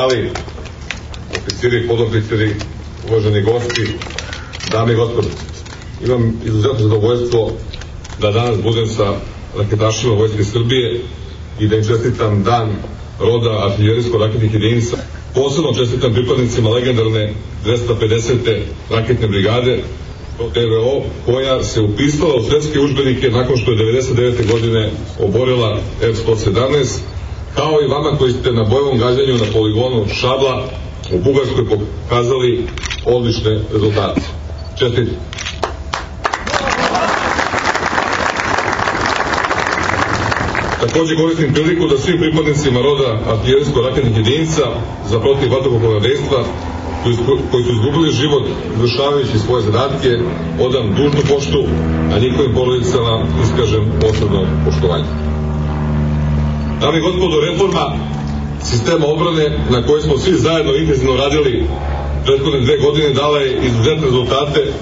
generali, oficiri, podoficiri, uvaženi gosti, dame i gospodo. Imam izuzetno zadovoljstvo da danas budem sa raketašima Vojske Srbije i da im čestitam dan roda artiljerijsko-raketnih jedinica. Posebno čestitam pripadnicima legendarne 250. raketne brigade TVO koja se upisala u svetske užbenike nakon što je 99. godine oborila F-117 kao i vama koji ste na bojevom gađanju na poligonu Šabla u Bugarskoj pokazali odlične rezultate. Čestiti. Takođe koristim priliku da svim pripadnicima roda artiljerijsko-raketnih jedinica za protiv vatrokoplovna dejstva koji su izgubili život izvršavajući svoje zadatke odam dužnu poštu, a njihovim porodicama iskažem posebno poštovanje. Dame i gospodo, reforma sistema obrane na kojoj smo svi zajedno intenzivno radili prethodne dve godine dala je izuzetne rezultate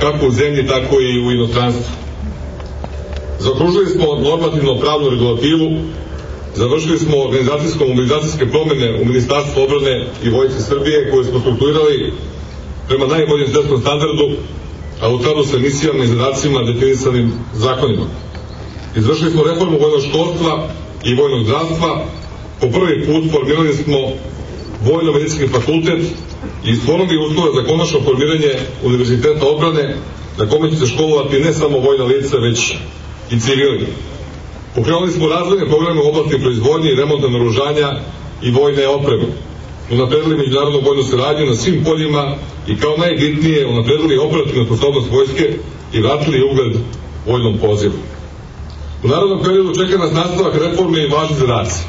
kako u zemlji, tako i u inostranstvu. Zakružili smo normativno pravnu regulativu, završili smo organizacijsko-mobilizacijske promene u Ministarstvu obrane i Vojske Srbije koje smo strukturirali prema najboljem svetskom standardu, a u skladu sa misijama i zadacima definisanim zakonima. Izvršili smo reformu vojnog školstva i vojnog zdravstva, po prvi put formirali smo Vojno-medicinski fakultet i stvorili uslove za konačno formiranje Univerziteta odbrane na kome će se školovati ne samo vojna lica, već i civili. Pokrenuli smo razvojne programe u oblasti proizvodnje i remonta naružanja i vojne opreme. Unapredili međunarodnu vojnu saradnju na svim poljima i kao najbitnije unapredili operativnu sposobnost vojske i vratili ugled vojnom pozivu. U narodnom periodu čeka nas nastavak reforme i važni zadaci.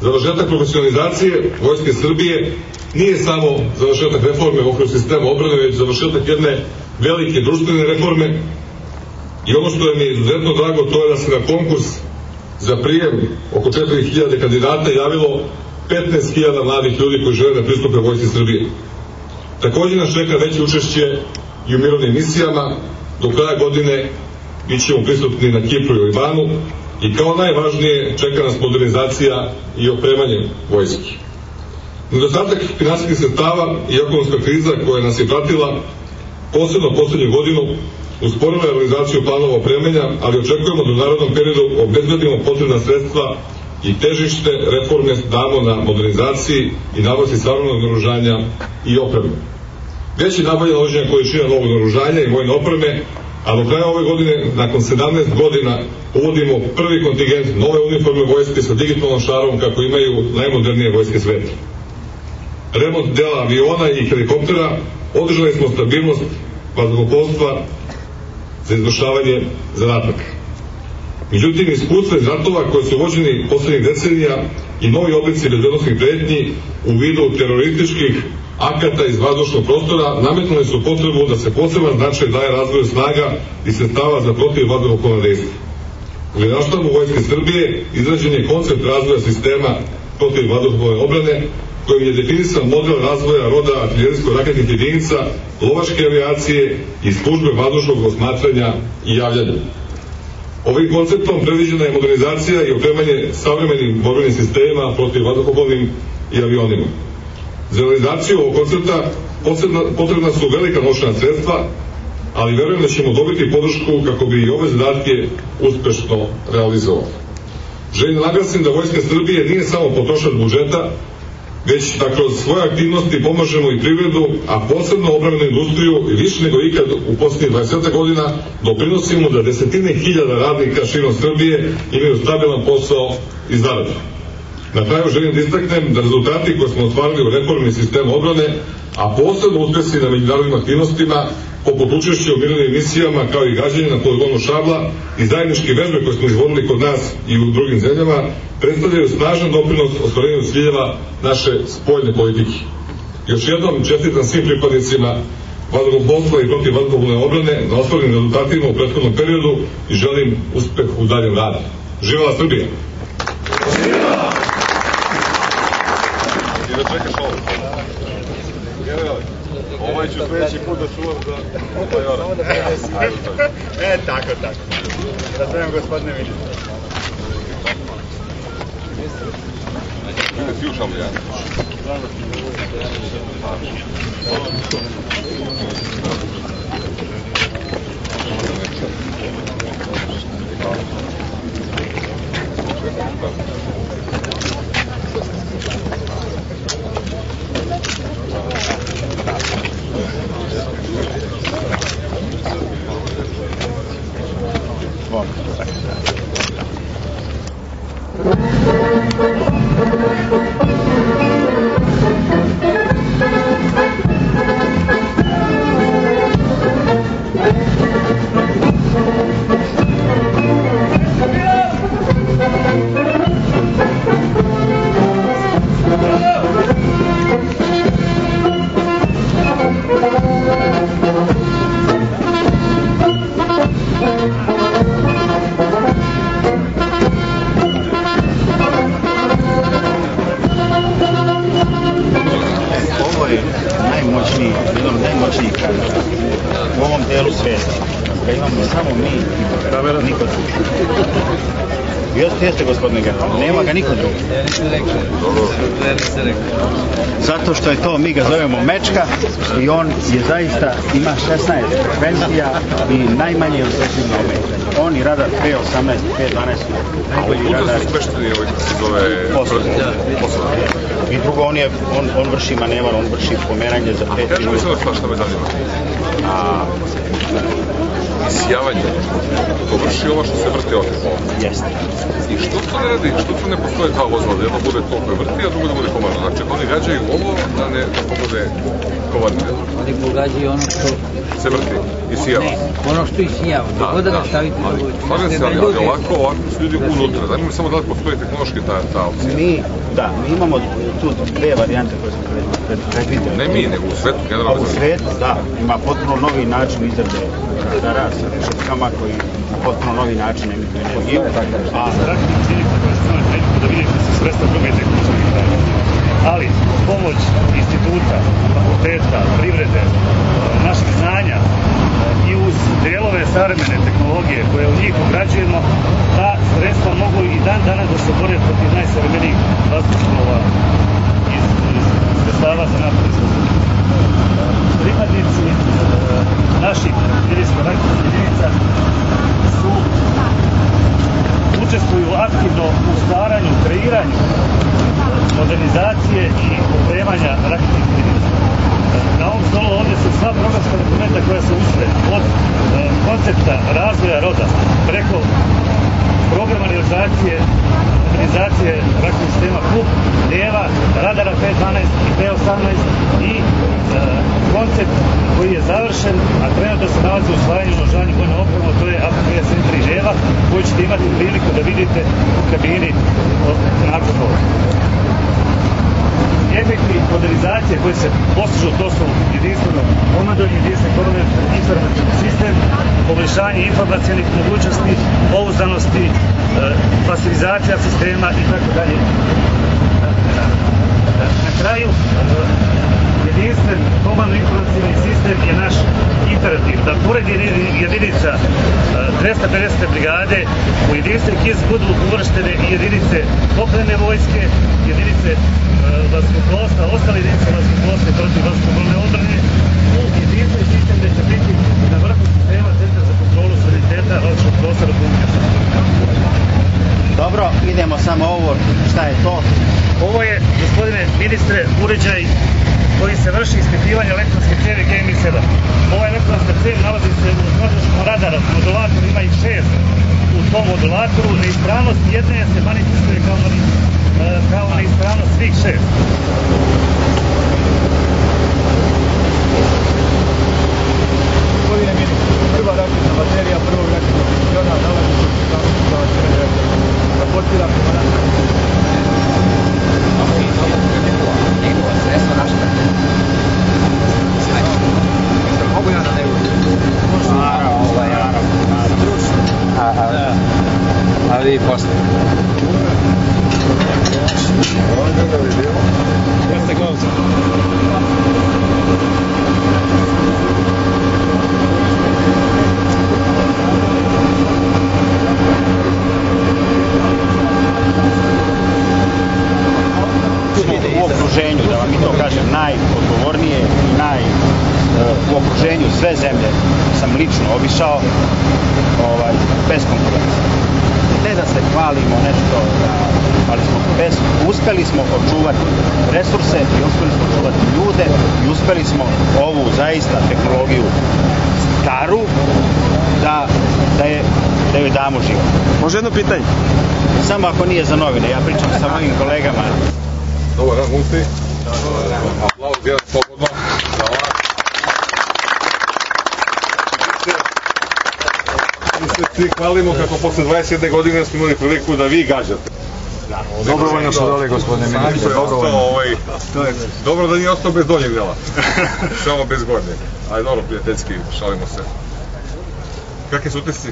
Završetak profesionalizacije Vojske Srbije nije samo završetak reforme u okviru sistema obrane, već završetak jedne velike društvene reforme i ono što je mi izuzetno drago to je da se na konkurs za prijem oko 4000 kandidata javilo 15.000 mladih ljudi koji žele da pristupe Vojske Srbije. Takođe nas čeka veće učešće i u mirovnim misijama. Do kraja godine bit ćemo prisutni na Kipru i Libanu i kao najvažnije čeka nas modernizacija i opremanje vojski. Nedostatak finansijskih sredstava i ekonomska kriza koja nas je pratila posebno poslednju godinu usporila je realizaciju planova opremanja, ali očekujemo da u narodnom periodu obezbedimo potrebna sredstva i težište reforme damo na modernizaciji i nabavci savremenog naružanja i opreme. Već je nabavljena određena količina novog naružanja i vojne opreme, a do kraja ove godine, nakon 17 godina, uvodimo prvi kontingent nove uniforme vojske sa digitalnom šarom kako imaju najmodernije vojske sveta. Remont dela aviona i helikoptera održali smo stabilnost vazduhoplovstva za izvršavanje zadataka. Međutim, iskustva iz ratova koje su vođeni poslednjih decenija i novi oblici bezbednostnih pretnji u vidu terorističkih akata iz vazdušnog prostora nametnuli su potrebu da se poseban značaj daje razvoju snaga i sredstava za protiv vazduhoplovna dejstva. U Generalštabu Vojske Srbije izrađen je koncept razvoja sistema protiv vazduhoplovne obrane kojim je definisan model razvoja roda artiljerijsko-raketnih jedinica, lovačke avijacije i službe vazdušnog osmatranja i javljanja. Ovim konceptom predviđena je modernizacija i opremanje savremenim borbenim sistema protiv vazduhoplovnim i avionima. Za realizaciju ovog koncepta potrebna su velika nošna sredstva, ali verujem da ćemo dobiti podršku kako bi i ove zadatke uspešno realizovali. Želim da naglasim da Vojska Srbije nije samo potrošač budžeta, već da kroz svoje aktivnosti pomažemo i privredu, a posebno obravenu industriju i više nego ikad u posljednjih 20 godina doprinosimo da desetine hiljada radnika širom Srbije imaju stabilan posao i zaradu. Na kraju želim da istaknem da rezultati koje smo ostvarili u reformi sistema odbrane, a posebno uspesi na međunarodnim aktivnostima, poput učešća u mirovnim emisijama kao i gađanje na poligonu Šabla i zajedničke vežbe koje smo izvodili kod nas i u drugim zemljama, predstavljaju snažan doprinos ostvarenju ciljeva naše spoljne politike. Još jednom čestitam svim pripadnicima vazduhoplovstva i protiv vazduhoplovne obrane na ostvarenim rezultatima u prethodnom periodu i želim uspeh u daljem radu. Živela Srbija! Ću sledeći put da čuvam za majora. e, tako, tako. Razumem gospodine ministre. Svi u Šabljanu. Ovo delu sveta. Da imamo samo mi i niko drugi. Jeste, jeste gospodine general, nema ga niko drugi. Zato što je to, mi ga zovemo mečka i on je zaista, ima 16 frekvencija i najmanje je osjetljiv na ometanje. On i radar P18, P12 su najbolji Unutra radar. su ovaj, se zove, posada. I drugo, on, je, on, on vrši manevar, on vrši pomeranje za 5 Kaži mi minuta. samo stvar što me zanima. A, Isijavanje. To vrši ovo što se vrti okolo. jeste. I što to ne radi, što to ne postoje dva vozila, da jedno bude to koje vrti, a drugo da bude komarno. Znači, oni gađaju ovo da ne da pogode komarne. Oni pogađaju ono što Se vrti i sijava. ne, ono što isijava. Da, da, da stavite ali, slažem se, ali, ali ovako, ovako su ljudi unutra. Zanima me samo da li postoji tehnološki ta, ta opcija. Mi, da, mi imamo tu dve varijante koje smo pred, predvideli. Ne mi, nego u svetu, A generalno. u svetu, da, ima potpuno novi način izrade radara sa šipkama koji na potpuno novi način emituju energiju. A praktični činjenica koja se zove priliku da vidite da su sredstva druge izdanja. Ali pomoć instituta, fakulteta, privrede, naših znanja e, i uz delove savremene tehnologije koje u njih ugrađujemo, ta sredstva mogu i dan danas da se bore protiv najsavremenijih vazdušnova iz, sredstava za napad Pripadnici e, naših jedinsko-raketnih jedinica su učestvuju aktivno u stvaranju, kreiranju modernizacije i opremanja raketnih jedinica. Na ovom stolu programska dokumenta koja se usle od e, koncepta razvoja roda preko programa realizacije modernizacije raketnog sistema KUP, DEVA, radara P12 i P18 i e, koncept koji je završen, a trenutno se nalazi u usvajanju i uložavanju vojne opreme, to je centra i DEVA, koji ćete imati priliku da vidite u kabini nakon ovoga efekti modernizacije koje se postižu, to su jedinstveno komandovanje, jedinstven komandovanje, informacijni sistem, poboljšanje informacijenih mogućnosti, pouzdanosti, e, pasivizacija sistema i tako dalje. Na kraju, jedinstven komandno informacijni sistem je naš imperativ da pored jedini- jedinica e, 250. brigade u jedinstven KIS budu uvrštene i jedinice kopnene vojske, jedinice e, vazduhoplovstva, ostale jedinice vazduhoplovstva i protiv vazduhoplovne odbrane u jedinstven sistem gde će biti na vrhu sistema Centra za kontrolu suvereniteta vazdušnog prostora Republike Srpske. Idemo samo ovo, šta je to? Ovo je, gospodine ministre, uređaj koji se vrši ispitivanje elektronske cijevi GMI-7. Ova elektronska cijev nalazi se u snožačkom radaru, modulator ima ih šest u tom modulatoru. Neispravnost jedne se manifestuje kao, na, kao neispravnost svih šest. Gospodine ministre, prva raketna baterija prvog raketnog missiona nalazi se u sistemu sustava reaktora. Raportira prema našem Njegova sredstva naša. Mogu ja da ne Naravno, ovaj, naravno, naravno. A, a, a vi posle. Ovdje ga vidimo. okruženju, da vam i to kažem, najodgovornije i naj, e, u okruženju sve zemlje sam lično obišao ovaj, bez konkurencije. Ne da se hvalimo nešto, da, ali smo bez, uspeli smo očuvati resurse i uspeli smo očuvati ljude i uspeli smo ovu zaista tehnologiju staru da, da, je, da joj damo život. Može jedno pitanje? Samo ako nije za novine, ja pričam sa mojim kolegama. Dobar dan, Musti. Aplauz, jedan slobodno. Za vas. Mi se svi hvalimo kako posle 21 godine smo imali priliku da vi gađate. Dobrovoljno su dali, gospodine ministre, je dobrovoljno. ovaj, dobro da nije ostao bez donjeg dela. Samo bez gornjeg. Ajde, dobro, prijateljski, šalimo se. Kakve su utisci?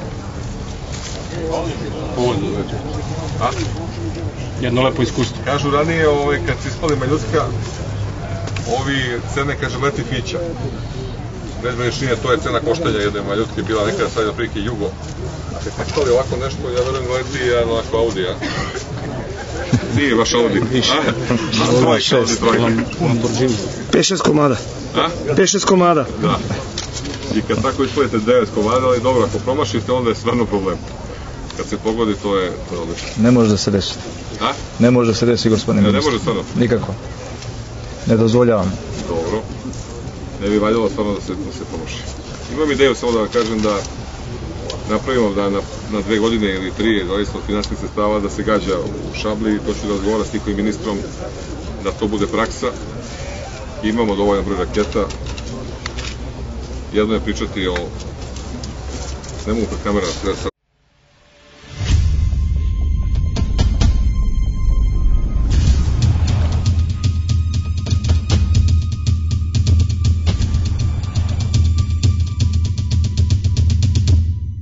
Povoljno, znači. A? Jedno lepo iskustvo. Kažu ranije, ovaj, kad se ispali Maljuska, ovi cene, kaže, leti fića. Bezmeničnije, to je cena koštanja jedne Maljutke, bila nekada sad prilike jugo. Se ispali ovako nešto, ja verujem da leti jedan onako Audi, a? Nije baš Audi. Više. A? Trojka, Audi trojka. 5-6 komada. A? 5-6 komada. Da. I kad tako ispojete 9 komada, ali dobro, ako promašite, onda je stvarno problem. Kad se pogodi, to je, to je odlično. Ne može da se desi. A? Ne može da se desi, gospodine Ne, ne može stvarno. Nikako. Ne dozvoljavam. Dobro. Ne bi valjalo stvarno da se, da se promaši. Imam ideju samo da vam kažem da napravimo da na, na dve godine ili tri, zavisno od finansijskih sredstava, da se gađa u šabli, to ću da razgovaram s njihovim ministrom, da to bude praksa. Imamo dovoljan broj raketa. Jedno je pričati o... Ne mogu pred kamera,